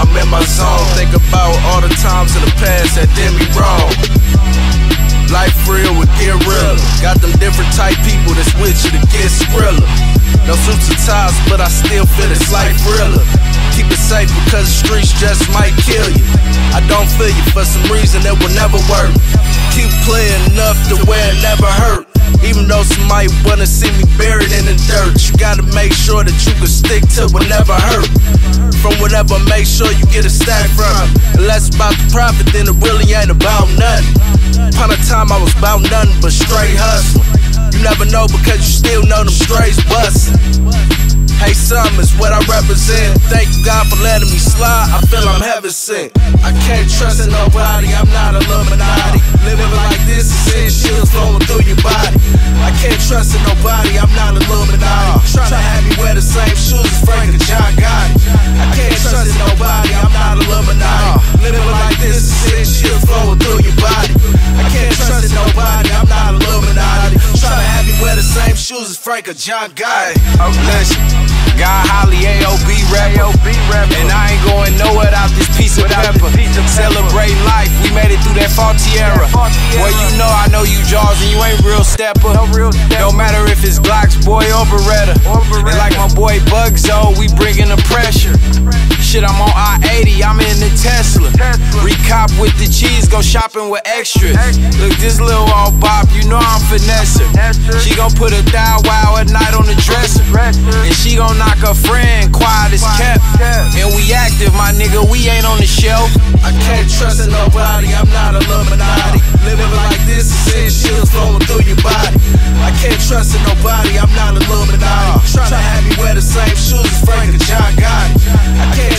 times in my zone. Think about all the times in the past that did me wrong. Life real with get real. Got them different type people that's with you to get skriller. No suits and ties, but I still feel it's life realer. Keep it safe because the streets just might kill you. I don't feel you for some reason that will never work. Keep playing enough to where it never hurt. Even though somebody wanna see me buried in the dirt, you gotta make sure that you can stick to whatever hurt. From whatever, make sure you get a stack from it. Less about the profit than it really ain't about nothing. Upon a time I was about nothing but straight hustling. You never know because you still know them strays bustin'. Hey, some is what I represent. Thank God, for letting me slide. I feel I'm heaven sent. I can't trust nobody, I'm not Illuminati. Shoes as Frank or John Gotti. Listen. GodHolly AOB rapper. And I ain't going nowhere without this piece of pepper. Celebrate life, we made it through that faulty era. Well, you know I know you jaws and you ain't real stepper. No matter if it's Glocks, boy, or Beretta. And like my boy Bugzo, we bringing the pressure. Shit, I'm on I 80, I'm in the Tesla. Recop with the cheese, go shopping with extras. Look, this little old bop, you know I'm finessing. She gon' put a thou wow at night on the dresser. And she gon' knock her friend quiet as kept. And we active, my nigga, we ain't on the shelf. I can't trust nobody, I'm not a Illuminati. Living like this is it, chills flowing through your body. I can't trust nobody, I'm not a Illuminati. Try to have me wear the same shoes as Frank and John Gotti. I can't